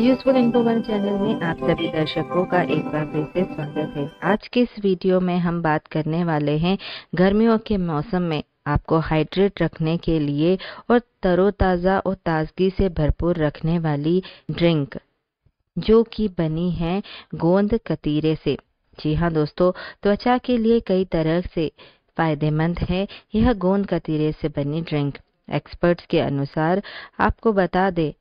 Useful info channel में आप सभी दर्शकों का एक बार फिर से स्वागत है। आज के इस वीडियो में हम बात करने वाले हैं गर्मियों के मौसम में आपको हाइड्रेट रखने के लिए और तरोताज़ा और ताजगी से भरपूर रखने वाली ड्रिंक जो कि बनी है गोंद कतीरे से। जी हाँ दोस्तों, त्वचा के लिए कई तरह से फ़ायदेमंद है। यह गोंद कतीरे से बनी ड्रिंक एक्सपर्ट्स के अनुसार आपको बता दें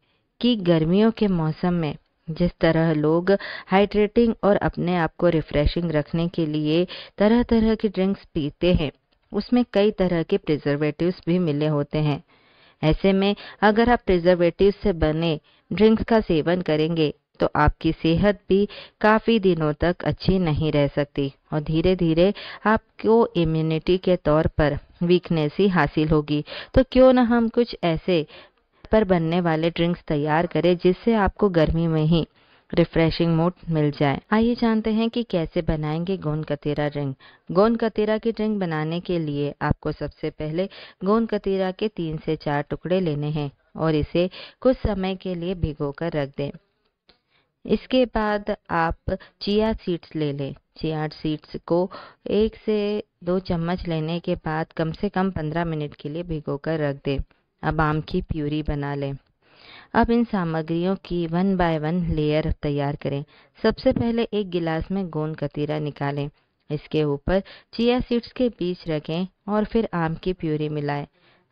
कि गर्मियों के मौसम में जिस तरह लोग हाइड्रेटिंग और अपने आप को रिफ्रेशिंग रखने के लिए तरह तरह के ड्रिंक्स पीते हैं, उसमें कई तरह के प्रिजर्वेटिव्स भी मिले होते हैं। ऐसे में अगर आप प्रिजर्वेटिव से बने ड्रिंक्स का सेवन करेंगे तो आपकी सेहत भी काफ़ी दिनों तक अच्छी नहीं रह सकती और धीरे धीरे आपको इम्यूनिटी के तौर पर वीकनेस ही हासिल होगी। तो क्यों ना हम कुछ ऐसे पर बनने वाले ड्रिंक्स तैयार करें, जिससे आपको गर्मी में ही रिफ्रेशिंग मूड मिल जाए। आइए जानते हैं कि कैसे बनाएँगे गोंद कतीरा ड्रिंक गोंद कतीरा की ड्रिंक बनाने के लिए आपको सबसे पहले गोंद कतीरा के तीन से चार टुकड़े लेने हैं और इसे कुछ समय के लिए भिगो कर रख दें। इसके बाद आप चिया सीड्स ले लें। चिया सीड्स को एक से दो चम्मच लेने के बाद कम से कम पंद्रह मिनट के लिए भिगो कर रख दें। अब आम की प्यूरी बना लें। अब इन सामग्रियों की वन बाय वन लेयर तैयार करें। सबसे पहले एक गिलास में गोंद कतीरा निकालें। इसके ऊपर चिया सीड्स के बीज रखें और फिर आम की प्यूरी मिलाएँ।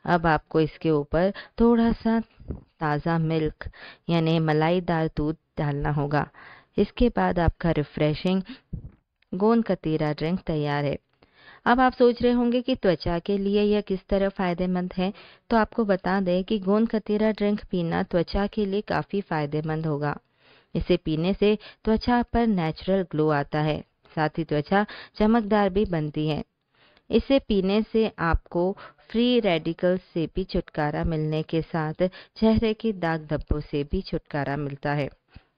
अब आपको इसके ऊपर थोड़ा सा ताज़ा मिल्क यानी मलाईदार दूध डालना होगा। इसके बाद आपका रिफ्रेशिंग गोंद कतीरा ड्रिंक तैयार है। अब आप सोच रहे होंगे कि त्वचा के लिए यह किस तरह फ़ायदेमंद है तो आपको बता दें कि गोंद कतीरा ड्रिंक पीना त्वचा के लिए काफ़ी फ़ायदेमंद होगा। इसे पीने से त्वचा पर नेचुरल ग्लो आता है, साथ ही त्वचा चमकदार भी बनती है। इसे पीने से आपको फ्री रेडिकल से भी छुटकारा मिलने के साथ चेहरे के दाग धब्बों से भी छुटकारा मिलता है।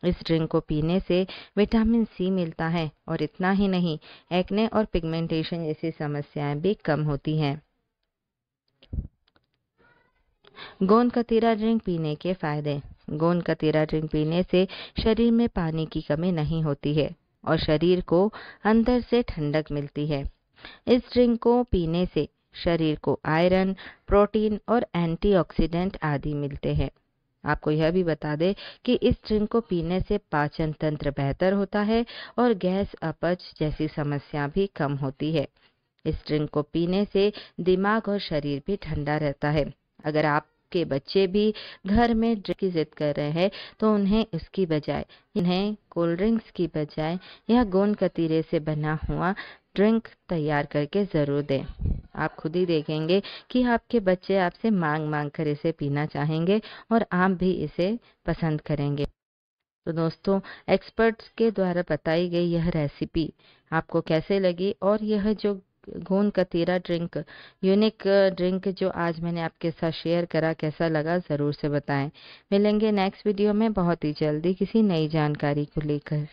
इस ड्रिंक को पीने से विटामिन सी मिलता है और इतना ही नहीं एक्ने और पिगमेंटेशन जैसी समस्याएँ भी कम होती हैं। गोंद कतीरा ड्रिंक पीने के फ़ायदे। गोंद कतीरा ड्रिंक पीने से शरीर में पानी की कमी नहीं होती है और शरीर को अंदर से ठंडक मिलती है। इस ड्रिंक को पीने से शरीर को आयरन प्रोटीन और एंटीऑक्सीडेंट आदि मिलते हैं। आपको यह भी बता दें कि इस ड्रिंक को पीने से पाचन तंत्र बेहतर होता है और गैस अपच जैसी समस्या भी कम होती है। इस ड्रिंक को पीने से दिमाग और शरीर भी ठंडा रहता है। अगर आप के बच्चे भी घर में ड्रिंक की जिद कर रहे हैं तो उन्हें उसकी बजाय, इन्हें कोल्ड ड्रिंक्स की बजाय यह गोंद कतीरे से बना हुआ ड्रिंक तैयार करके ज़रूर दें। आप खुद ही देखेंगे कि आपके बच्चे आपसे मांग मांग कर इसे पीना चाहेंगे और आप भी इसे पसंद करेंगे। तो दोस्तों एक्सपर्ट्स के द्वारा बताई गई यह रेसिपी आपको कैसे लगी और यह जो गोंद कतीरा ड्रिंक यूनिक ड्रिंक जो आज मैंने आपके साथ शेयर करा कैसा लगा ज़रूर से बताएँ। मिलेंगे नेक्स्ट वीडियो में बहुत ही जल्दी किसी नई जानकारी को लेकर।